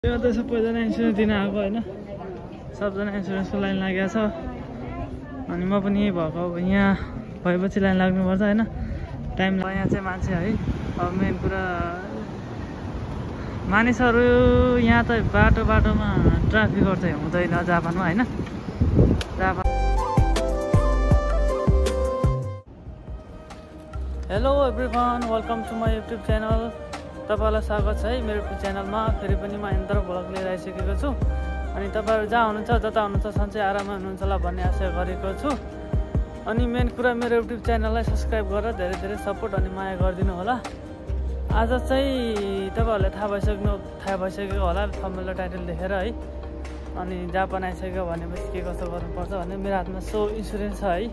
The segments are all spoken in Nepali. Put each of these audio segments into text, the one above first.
यो त सबैजना इन्सुरेन्स दिन आएको होइन। सबजना इन्सुरेन्सको लाइन लागेको छ। अनि म पनि यहीँ भएको अब यहाँ भएपछि लाइन लाग्नुपर्छ होइन। टाइम यहाँ चाहिँ मान्छे है। अब मेन कुरा मानिसहरू यहाँ त बाटो बाटोमा ट्राफिकहरू चाहिँ हुँदैन जापानमा होइन। Japan hello every welcome to my YouTube channel तपाईँलाई स्वागत छ है मेरो च्यानलमा। फेरि पनि म यन्त्र भ्लग लिएर आइसकेको छु। अनि तपाईँहरू जहाँ हुनुहुन्छ जता हुनुहुन्छ सन्चै आराममा हुनुहुन्छ होला भन्ने आशा गरेको छु। अनि मेन कुरा मेरो युट्युब च्यानललाई सब्सक्राइब गरेर धेरै धेरै सपोर्ट अनि माया गरिदिनु होला। आज चाहिँ तपाईँहरूलाई थाहा भइसक्नु थाहा भइसकेको होला थम्मेल टाइटल देखेर है। अनि जापान आइसक्यो भनेपछि के कस्तो गर्नुपर्छ भने मेरो हातमा सो इन्सुरेन्स छ है।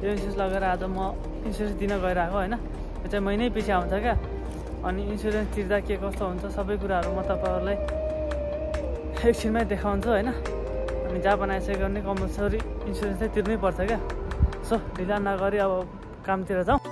यो इन्सुरेन्स लगेर आज म इन्सुरेन्स दिन गइरहेको होइन। यो चाहिँ महिनै पछि आउँछ क्या। अनि इन्सुरेन्स तिर्दा के कस्तो हुन्छ सबै कुराहरू म तपाईँहरूलाई एकछिनमै देखाउँछु होइन? अनि जापान आइसक्यो भने कम्पलसरी इन्सुरेन्स चाहिँ तिर्नै पर्छ क्या। सो ढिला नगरी अब कामतिर जाउँ।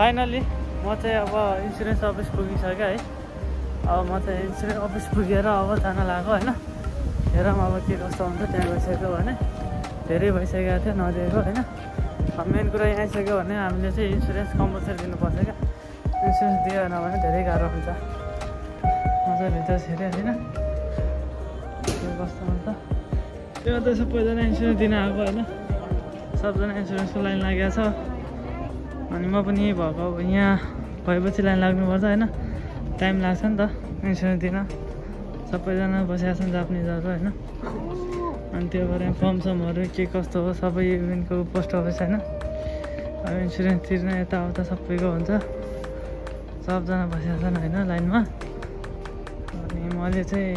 फाइनली म चाहिँ अब इन्सुरेन्स अफिस पुगिसकेँ है। अब म चाहिँ इन्सुरेन्स अफिस पुगेर अब जान लाग्यो होइन। हेरौँ अब के कस्तो हुन्छ त्यहाँ गइसक्यो भने। धेरै भइसकेको थियो नदिएको होइन। मेन कुरा यहाँ आइसक्यो भने हामीले चाहिँ इन्सुरेन्स कम्पलसरी दिनुपर्छ क्या। इन्सुरेन्स दिएन भने धेरै गाह्रो हुन्छ। मजाले भित्र छिरेँ होइन। कस्तो हुन्छ। त्यो त सबैजना इन्सुरेन्स दिन आएको होइन। सबजना इन्सुरेन्सको लाइन लागेको छ। अनि म पनि यहीँ भएको अब यहाँ भएपछि लाइन लाग्नुपर्छ होइन? टाइम लाग्छ नि त। इन्सुरेन्स दिन सबैजना बसिरहेको छन् जापानिजहरू होइन? अनि त्यो भएर फर्म समहरू के कस्तो हो सबै इभेन्टको पोस्ट अफिस होइन? अब इन्सुरेन्स तिर्न यताउता सबैको हुन्छ। सबजना बसिरहेको छन् होइन लाइनमा? अनि मैले चाहिँ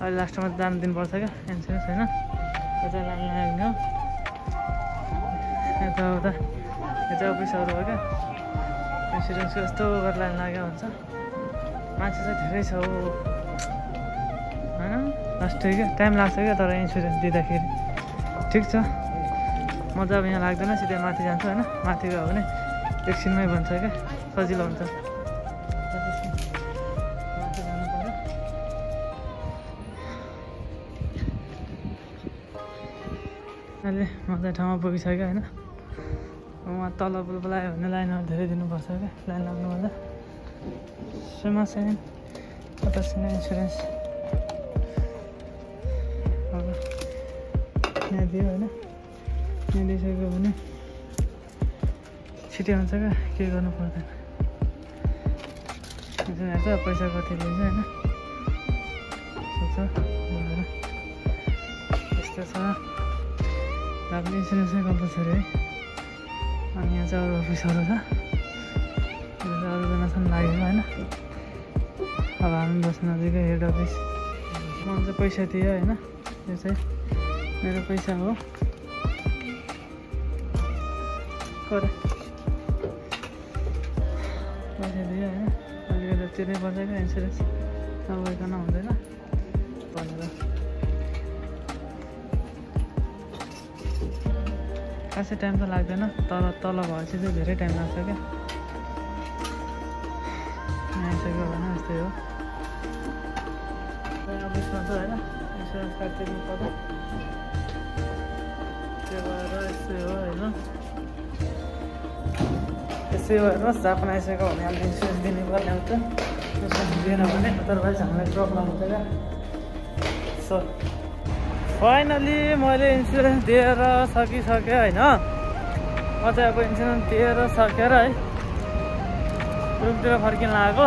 अहिले लास्टमा जानु दिनुपर्छ क्या इन्सुरेन्स होइन? लाइन लाग्ने हो यताउता यो चाहिँ अफिसहरू हो क्या इन्सुरेन्सको यस्तो लाइन लाग्यो हुन्छ मान्छे चाहिँ धेरै छ हौ। होइन? लास्ट क्या? टाइम लाग्छ क्या तर इन्सुरेन्स दिँदाखेरि। ठिक छ। म चाहिँ अब यहाँ लाग्दैन सिधै माथि जान्छु होइन। माथि गयो भने एकछिनमै भन्छ क्या। सजिलो हुन्छ। अहिले म चाहिँ ठाउँमा पुगिसक्यो होइन। उहाँ तल बोलायो भने लाइनहरू धेरै दिनुपर्छ क्या लाइन लाग्नुपर्दा सुमा सेन छैन इन्सुरेन्स अब यहाँ दियो होइन। यहाँ दिइसक्यो भने छिटै हुन्छ क्या के गर्नु पर्दैन। हेर्छ पैसा कति लिन्छ होइन। यस्तो छ। र पनि इन्सुरेन्सै कम्पलसरी है। चाहिँ अरू अफिसहरू छ अरूजना छन् लागेको होइन अब हामी बस्नु नजिकै हेड अफिस मैले चाहिँ पैसा दिएँ होइन यो चाहिँ मेरो पैसा हो करे पैसा दिएँ होइन अलिकति तिर्नै पर्छ क्या इन्सुरेन्स नभइकन हुँदैन भनेर खासै टाइम त लाग्दैन तर तल भएपछि चाहिँ धेरै टाइम लाग्छ क्या। आइसक्यो भने यस्तै हो। होइन इन्सुरेन्स भएर यस्तै हो होइन। यसै हेर्नुहोस् जापान आइसक्यो भने हामीले इन्सुरेन्स दिनुपर्ने हुन्छ इन्सुरेन्स दिएन भने अदरवाइज हामीलाई प्रब्लम हुन्छ क्या। सो फाइनली मैले इन्सुरेन्स दिएर सकिसकेँ होइन? म चाहिँ अब इन्सुरेन्स दिएर सकेर है? रुमतिर फर्किन लागेको।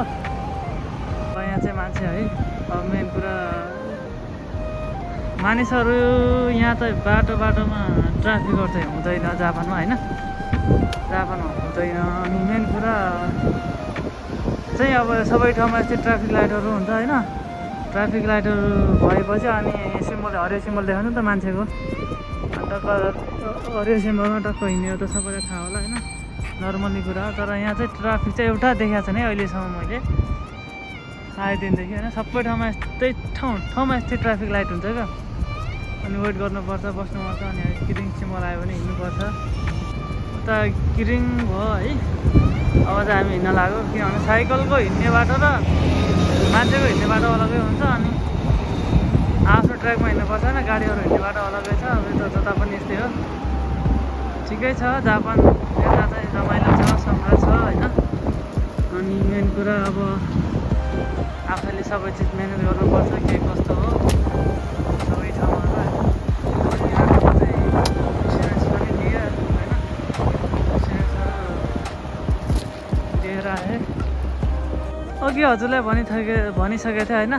यहाँ चाहिँ मान्छे है अब मेन कुरा मानिसहरू यहाँ त बाटो बाटोमा ट्राफिकहरू चाहिँ हुँदैन जापानमा होइन? जापानमा हुँदैन। अनि मेन कुरा चाहिँ अब सबै ठाउँमा यस्तै ट्राफिक लाइटहरू हुन्छ होइन? ट्राफिक लाइटहरू भएपछि अनि सिम्बल हरियो सिम्बल देखाउँछ नि त मान्छेको। अन्त हरियो सिम्बलमा टक्क हिँड्ने हो त सबैलाई थाहा होला होइन। नर्मली कुरा। तर यहाँ चाहिँ ट्राफिक चाहिँ एउटा देखाएको छैन है अहिलेसम्म मैले। आएदेखि होइन सबै ठाउँमा यस्तै ठाउँ ठाउँमा यस्तै ट्राफिक लाइट हुन्छ क्या। अनि वेट गर्नुपर्छ बस्नुपर्छ अनि किरिङ सिम्बल आयो भने हिँड्नुपर्छ। उता किरिङ भयो है। अब चाहिँ हामी हिँड्न लाग्यो किनभने साइकलको हिँड्ने बाटो र मान्छेको हिँड्ने बाटो अलग्गै हुन्छ अनि आफ्नो ट्र्याकमा हिँड्नुपर्छ होइन गाडीहरू हिँड्ने बाटो अलग्गै छ अब यता जता पनि यस्तै हो। ठिकै छ जापान हेर्दा चाहिँ रमाइलो छ सफा छ होइन। अनि मेन कुरा अब आफैले सबै चिज म्यानेज गर्नुपर्छ के कस्तो हो। सबै आएँ। अघि हजुरलाई भनिसके भनिसकेको थिएँ होइन।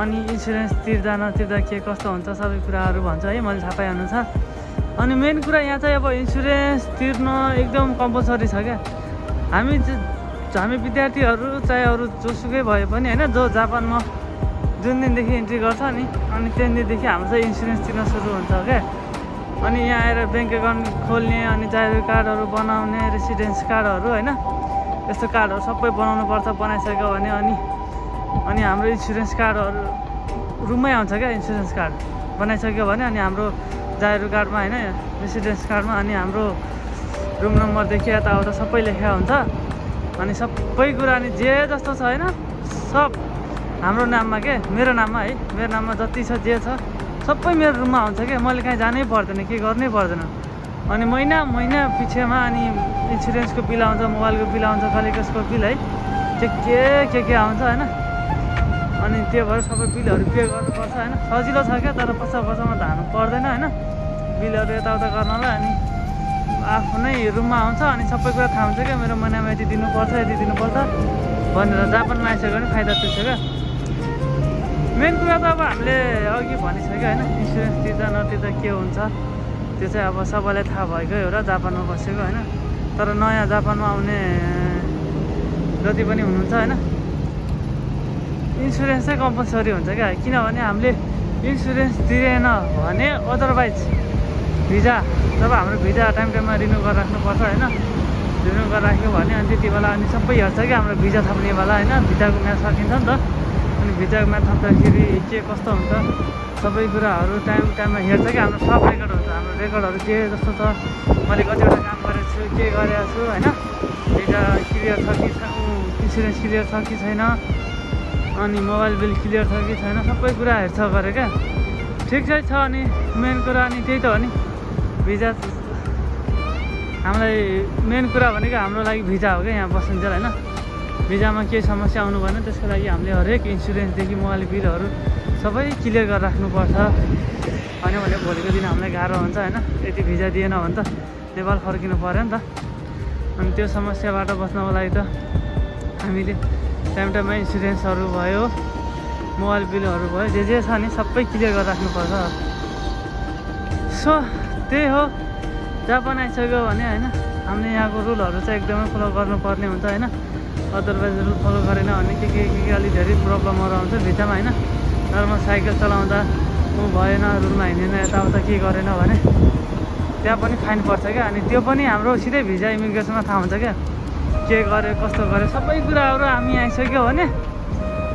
अनि इन्सुरेन्स तिर्दा नतिर्दा के कस्तो हुन्छ सबै कुराहरू भन्छ है मैले थाहा पाएअनुसार अनि मेन कुरा यहाँ चाहिँ अब इन्सुरेन्स तिर्न एकदम कम्पलसरी छ क्या। हामी हामी विद्यार्थीहरू चाहे अरू जोसुकै भए पनि होइन जो जापानमा जुन दिनदेखि इन्ट्री गर्छ नि अनि त्यही दिनदेखि हाम्रो चाहिँ इन्सुरेन्स तिर्न सुरु हुन्छ क्या। अनि यहाँ आएर ब्याङ्क एकाउन्ट खोल्ने अनि जाहेर कार्डहरू बनाउने रेसिडेन्स कार्डहरू होइन यस्तो कार्डहरू सबै बनाउनु पर्छ बनाइसक्यो भने अनि अनि हाम्रो इन्सुरेन्स कार्डहरू रुममै आउँछ क्या इन्सुरेन्स कार्ड बनाइसक्यो भने अनि हाम्रो जाहेर कार्डमा होइन रेसिडेन्स कार्डमा अनि हाम्रो रुम नम्बरदेखि यताउता सबै लेखा हुन्छ। अनि सबै कुरा अनि जे जस्तो छ होइन सब हाम्रो नाममा के? मेरो नाममा है? मेरो नाममा जति छ जे छ सबै मेरो रुममा आउँछ क्या मैले कहीँ जानै पर्दैन के गर्नै पर्दैन। अनि महिना महिना पछिमा अनि इन्सुरेन्सको बिल आउँछ मोबाइलको बिल आउँछ कलेकसको बिल है के के के के आउँछ होइन। अनि त्यो भएर सबै बिलहरू पे गर्नुपर्छ होइन? सजिलो छ क्या तर पछा पछामा धानु पर्दैन होइन? बिलहरू यताउता गर्नलाई अनि आफ्नै रुममा आउँछ अनि सबै कुरा थाहा हुन्छ क्या मेरो महिनामा यति दिनुपर्छ यति दिनुपर्छ भनेर जापानमा आइसक्यो भने फाइदा त्यो छ क्या। मेन कुरा त अब हामीले अघि भनिसक्यो होइन? इन्सुरेन्स तिर्दा नतिर्दा के हुन्छ? त्यो चाहिँ अब सबैलाई थाहा भएकै हो र जापानमा बसेको होइन? तर नयाँ जापानमा आउने जति पनि हुनुहुन्छ होइन? इन्सुरेन्स चाहिँ कम्पलसरी हुन्छ क्या। किनभने हामीले इन्सुरेन्स तिरेन भने अदरवाइज भिजा जब हाम्रो भिजा टाइम टाइममा रिन्यू गरेर राख्नुपर्छ होइन? रिन्यू गरेर राख्यो भने अनि त्यति बेला अनि सबै हेर्छ क्या हाम्रो भिजा थप्ने बेला होइन? भिजाको म्याच सकिन्छ नि त। अनि भिजाको म्याच थप्दाखेरि के कस्तो हुन्छ? सबै कुराहरू टाइम टाइममा हेर्छ क्या। हाम्रो सब रेकर्ड हुन्छ। हाम्रो रेकर्डहरू के जस्तो छ? मैले कतिवटा काम गरेको छु के गरेको छु होइन? भिजा क्लियर छ कि इन्सुरेन्स क्लियर छ कि छैन? अनि मोबाइल बिल क्लियर छ कि छैन सबै कुरा हेर्छ गरे क्या। ठिक चाहिँ छ अनि मेन कुरा अनि त्यही त हो नि। भिजा हामीलाई मेन कुरा भनेको हाम्रो लागि भिजा हो क्या यहाँ बस्नुन्जेल होइन। भिजामा केही समस्या आउनु भएन त्यसको लागि हामीले हरेक इन्सुरेन्सदेखि मोबाइल बिलहरू सबै क्लियर गरेर राख्नुपर्छ होइन भने भोलिको दिन हामीलाई गाह्रो हुन्छ होइन यति भिजा दिएन भने त नेपाल फर्किनु पऱ्यो नि त। अनि त्यो समस्याबाट बस्नको लागि त हामीले टाइम टाइममा इन्सुरेन्सहरू भयो मोबाइल बिलहरू भयो जे जे छ नि सबै क्लियर गरेर राख्नुपर्छ सो त्यही हो। जापान आइसक्यो भने होइन हामीले यहाँको रुलहरू चाहिँ एकदमै फलो गर्नुपर्ने हुन्छ होइन। अदरवाइज रुल फलो गरेन भने के के के के अलिक धेरै प्रब्लमहरू आउँछ भित्तामा होइन। नर्मल साइकल चलाउँदा ऊ भएन रुलमा हिँडेन यताउता के गरेन भने त्यहाँ पनि फाइन पर्छ क्या। अनि त्यो पनि हाम्रो सिधै भिजा इमिग्रेसनमा थाहा हुन्छ क्या। के गर्यो कस्तो गर्यो सबै कुराहरू हामी आइसक्यो भने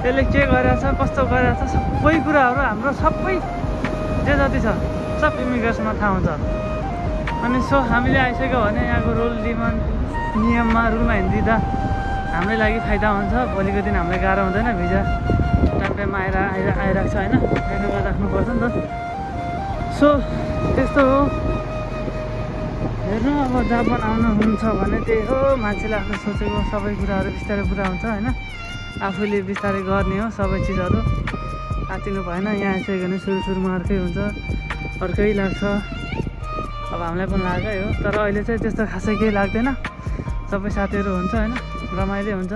त्यसले के गरेछ कस्तो गरेछ सबै कुराहरू हाम्रो सबै जे जति छ सब इमिग्रेसनमा थाहा हुन्छ। अनि सो हामीले आइसक्यो भने यहाँको रुल डिमान्ड नियममा रुलमा हिँडिदिँदा हाम्रै लागि फाइदा हुन्छ। भोलिको दिन हामीलाई गाह्रो हुँदैन भिजा टाइम टाइममा आएर आइरहेको छ होइन राख्नुपर्छ नि त। सो त्यस्तो हो। हेर्नु अब जापान आउनुहुन्छ भने त्यही हो। मान्छेले आफ्नो सोचेको सबै कुराहरू बिस्तारै पुरा हुन्छ होइन? आफूले बिस्तारै गर्ने हो सबै चिजहरू। आतिनु भएन यहाँ आइसक्यो भने सुरु सुरुमा अर्कै हुन्छ अर्कै लाग्छ। अब हामीलाई पनि लागै हो तर अहिले चाहिँ त्यस्तो खासै केही लाग्दैन। सबै साथीहरू हुन्छ होइन? रमाइलो हुन्छ।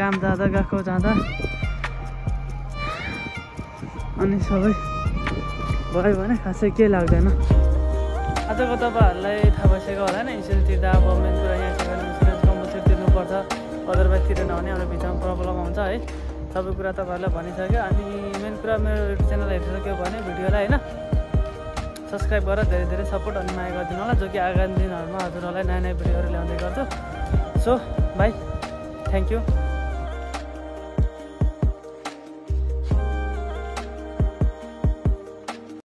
काम जाँदा गएको जाँदा। अनि सबै भयो भने खासै केही लाग्दैन। आजको तपाईँहरूलाई थाहा भइसक्यो होला होइन इन्सुरेन्स तिर्दा मेन कुरा यहाँ छ भने इन्सुरेन्स कम्पलसरी तिर्नुपर्छ अदरवाइज तिरेन भने हाम्रो भिजामा प्रब्लम हुन्छ है। सबै कुरा तपाईँहरूलाई भनिसक्यो। अनि मेन कुरा मेरो च्यानल हेरिसक्यो भने भिडियोलाई होइन सब्सक्राइब गरेर धेरै धेरै सपोर्ट अनि माया गरिदिनु होला जो कि आगामी दिनहरूमा हजुरहरूलाई नयाँ नयाँ भिडियोहरू ल्याउँदै गर्छु। So by thank you